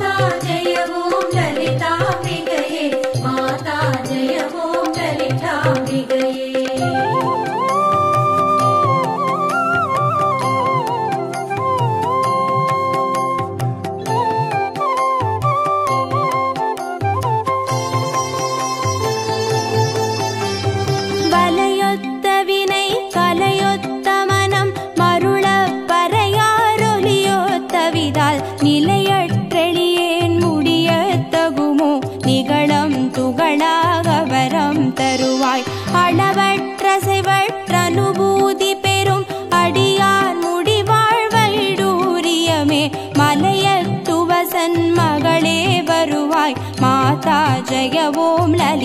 जय ॐ ललिता।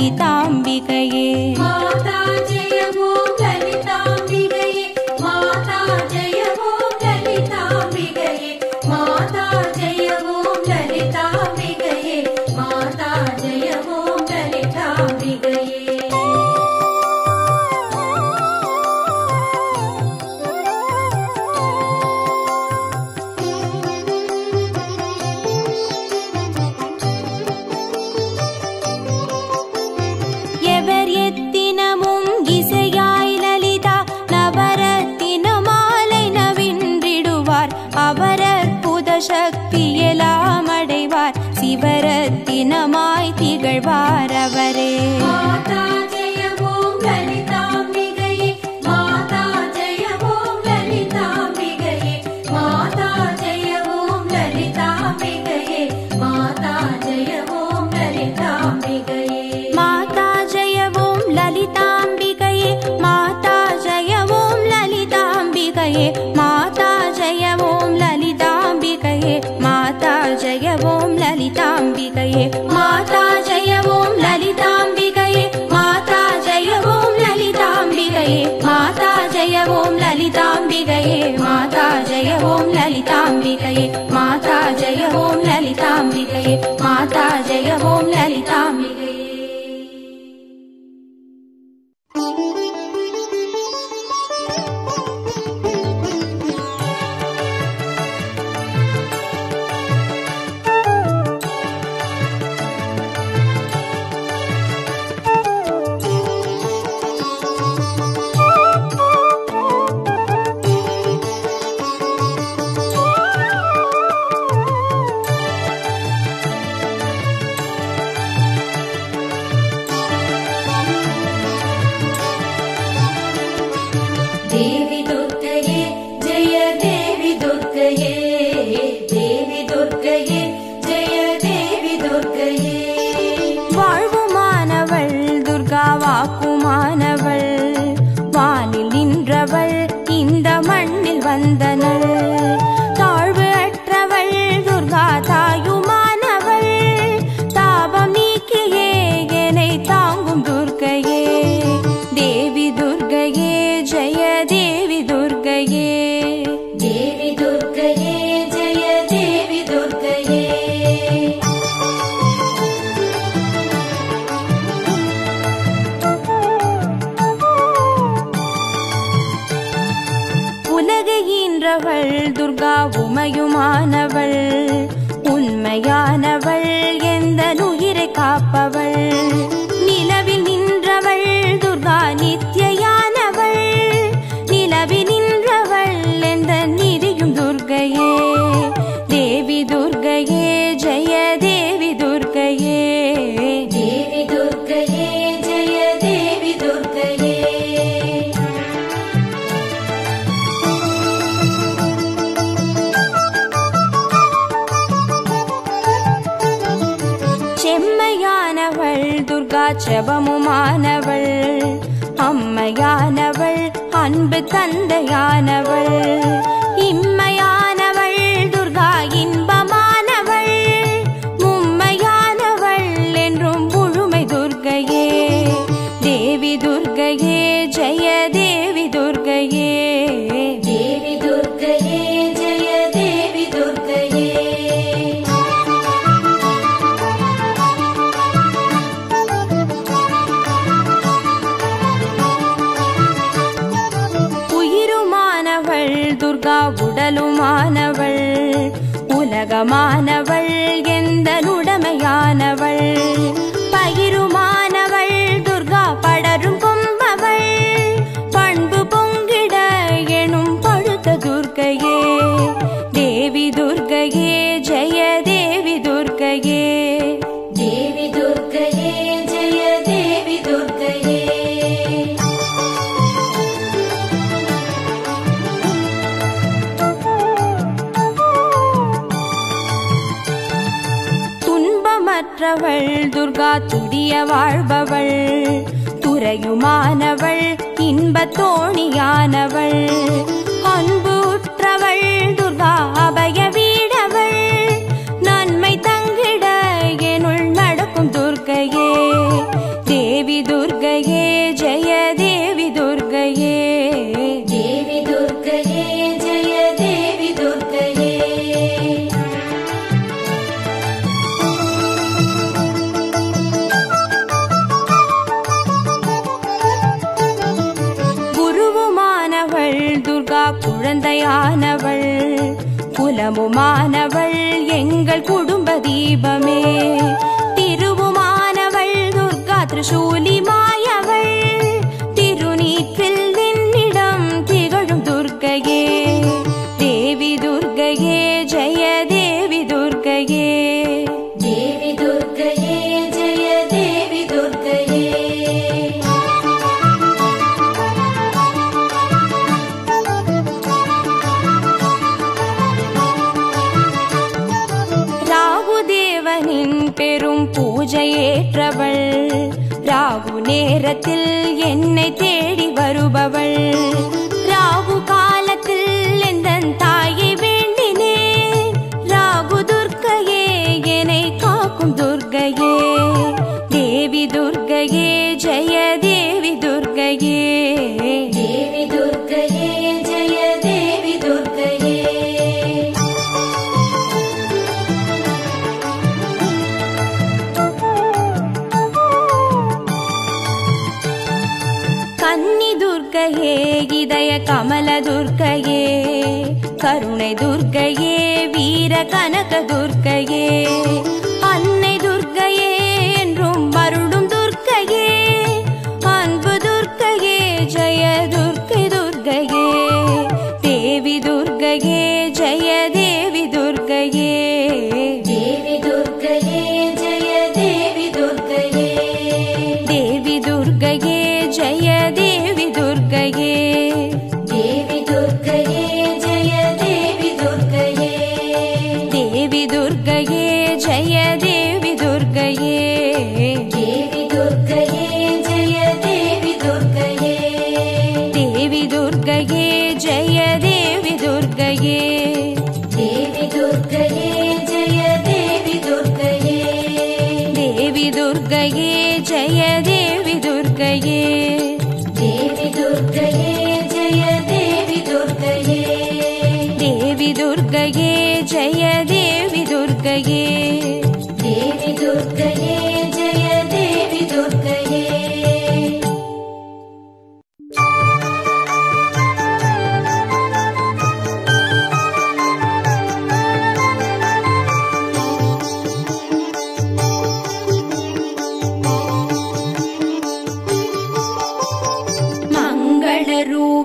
ललिताम्बिकये माता जय ॐ ललिताम्बिकये। माता जय ॐ ललिताम्बिकये। माता जय ॐ ललिताम्बिकये। माता जय ॐ ललिताम्बिकये। माता जय ॐ ललिताम्बिकये। माता जय ॐ ललिताम्बिकये। माता जय ॐ ललिताम्बिकये। hey. துர்க்கையே தேவி துர்க்கையே ஜெய தேவி துர்க்கையே தேவி துர்க்கையே ஜெய தேவி துர்க்கையே அன்பு தந்தையானவள். உடலுமானவள் உலகமானவள் எந்தனுடமையானவள்? துர்கா துடிய வாழ்பவள் துறையுமானவள் இன்பத்தோணியானவள். कनकदुर्गये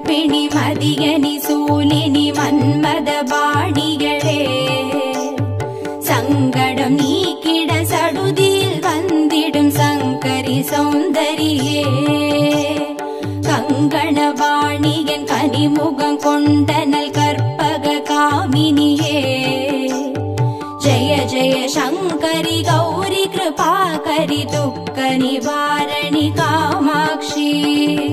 ரூபிணி மதியனி சூலினி மன்மத பாணிகளே. சங்கடம் நீக்கிட சடுதியில் வந்திடும் சங்கரி சௌந்தரியே. கங்கண வாணியன் கனிமுகம் கொண்டனல் கற்பக காமினியே. ஜய ஜய சங்கரி கௌரி கிருபா கரி துக்க நிவாரணி காமாட்சி.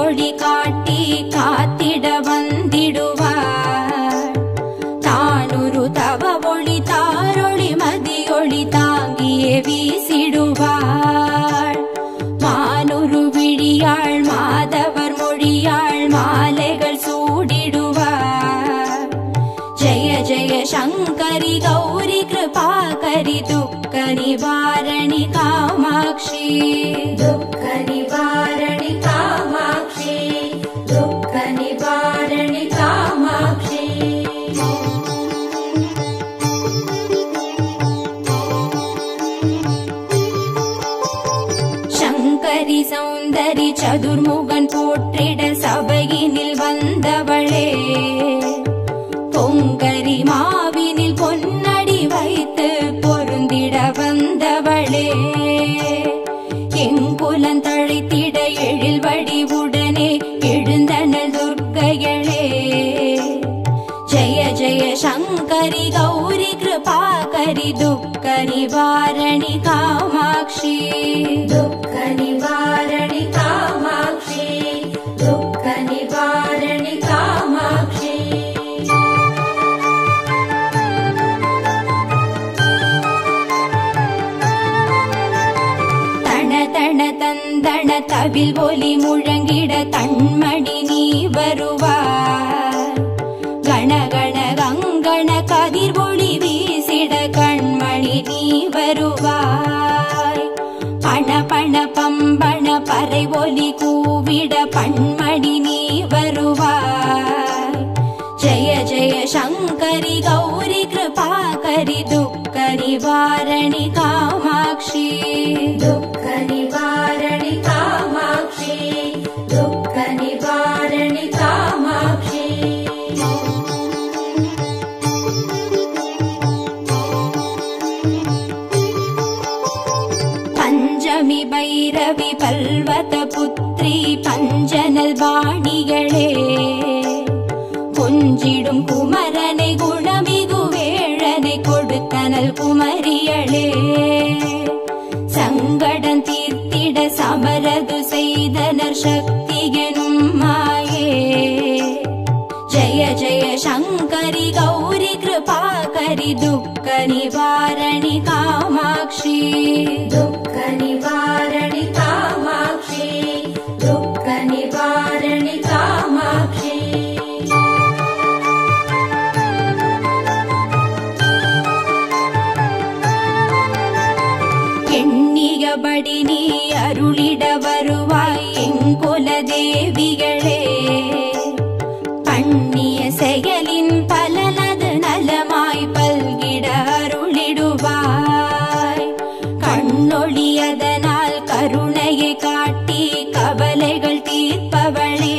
வழி காட்டி காத்திட வந்திடுவார். தானொரு தவ ஒளி தாரொளி மதியொளி தாங்கியே வீசிடுவார். மானொரு விழியாள் மாதவர் மொழியாள் மாலைகள் சூடிடுவார். ஜெய ஜெய சங்கரி கௌரி கிருபாகரி துக்க நிவாரணி காமாட்சி. துக்க நிவாரணி சதுர்முகன் போற்றிட சபையினில் வந்தவளே. பொங்கரி மாவினில் பொன்னடி வைத்து பொருந்திட வந்தவளே. தந்தன ஒலி முழங்கிட கண்மணி நீ வருவார் கணகண கங்கண கதிர் ஒளி வீசிட கண்மணி நீ வருவாய். பண பண பம்பண பறை ஒலி கூவிட பண்மணி நீ வருவாய். ஜெய ஜெய சங்கரி கௌரி கிருபாகரி துக்கரி வாரணி காமாட்சி. துக்க பைரவி பல்வத புத்ரி பஞ்சனல் வாணிகளே கொஞ்சிடும் குமரனை குணமிகு வேழனை கொடுத்தனல் குமரியளே சங்கடம் தீர்த்திட சமரது செய்தனர் சக்தி எனும் மாயே ஜய ஜய சங்கரி கௌரி கிருபாகரி துக்க நிவாரணி காமாட்சி दुःख निवारणि கருணையை காட்டி கவலைகள் தீர்ப்பவளே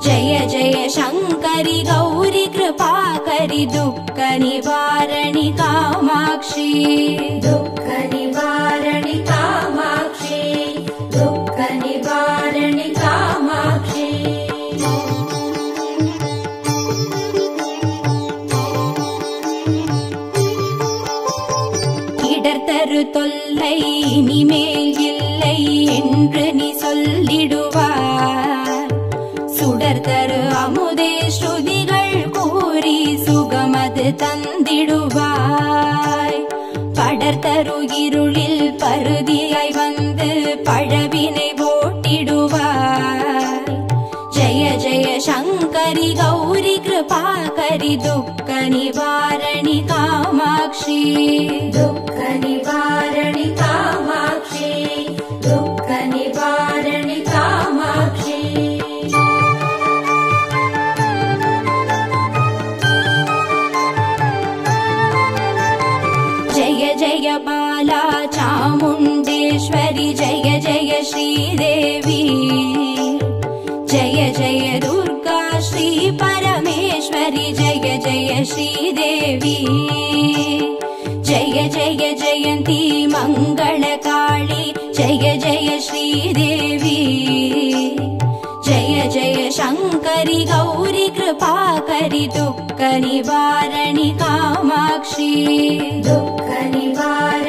ஜய ஜய சங்கரி கௌரி கிருபாகரி துக்க நிவாரணி காமாட்சி दुःख தந்திடுவாய். படர்தரு இருளில் பருதியாய் வந்து பழவினை போட்டிடுவாய் ஜெய ஜெய சங்கரி கௌரி கிருபாகரி துக்க நிவாரணி காமாட்சி. துக்க நிவாரணி கா जय जय जयन्ती मङ्गलकाळी जय जय श्रीदेवी जय जय शङ्करि गौरि कृपा करितु कनिवारणि कामाक्षी कनिवा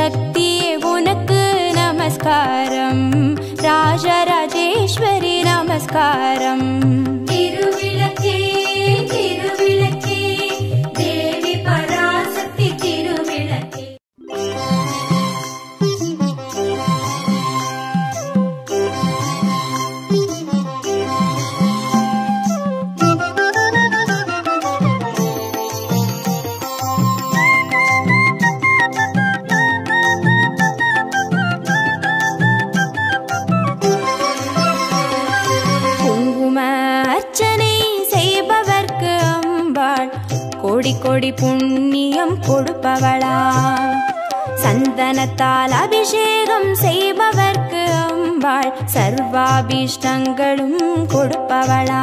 शक्तिमुनक नमस्कारं। राजा राजेश्वरी नमस्कारम् சர்வாபிஷ்டங்களும் கொடுப்பவளா.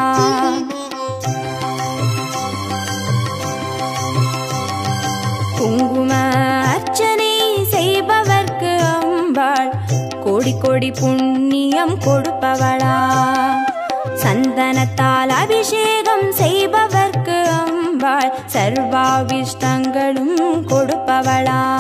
குங்கும அர்ச்சனை செய்பவர்க்கு அம்பாள் கோடி கோடி புண்ணியம் கொடுப்பவளா. சந்தனத்தால் அபிஷேகம் செய்பவர்க்கு அம்பாள் சர்வாபிஷ்டங்களும் கொடுப்பவளா.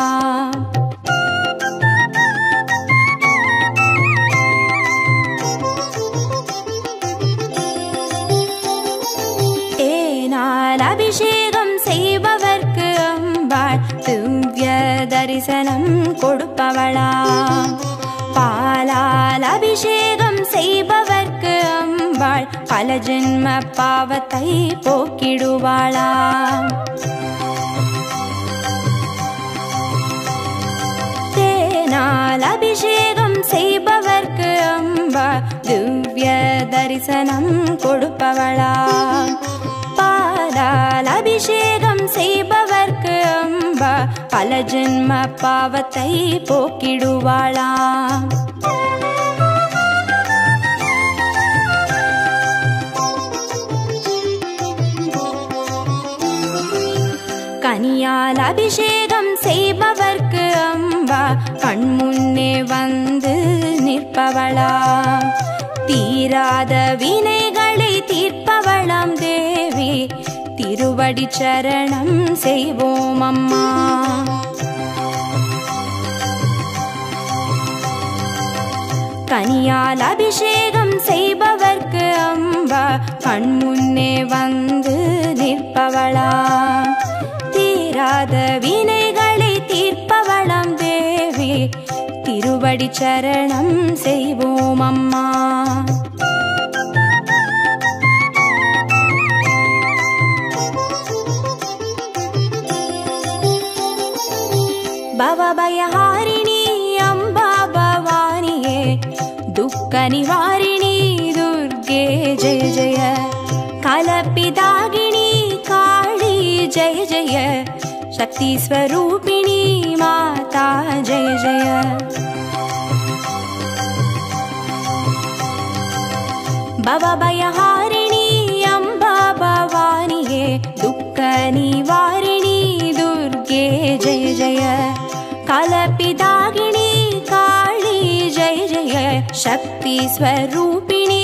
கொடுப்பவளா பாலால் அபிஷேகம் செய்பவர்க்கு அம்பாள் பல ஜென்ம பாவத்தை போக்கிடுவாளா. தேனால் அபிஷேகம் செய்பவர்க்கு அம்பா திவ்ய தரிசனம் கொடுப்பவளா. பாலால் அபிஷேகம் செய்பவர்க்கு அம்பா பல ஜென்ம பாவத்தை போக்கிடுவாளா கனியால் அபிஷேகம் செய்பவர்க்கு அம்பா கண்முன்னே வந்து நிற்பவளா தீராத வினைகளை தீர்ப்பவளாம் தே திருவடி சரணம் செய்வோம் அம்மா. கனியால் அபிஷேகம் செய்பவர்க்கு அம்பா கண் முன்னே வந்து நிற்பவளா. தீராத வினைகளை தீர்ப்பவளம் தேவி திருவடி சரணம் செய்வோம் அம்மா. यहारिणी बारिये दुःख निवारिणि दुर्गे जय जय। कलपितागिणी काली जय जय। शक्तिस्वरूपिणी माता जय जय। बबाबयहार शक्तिस्वरूपिणि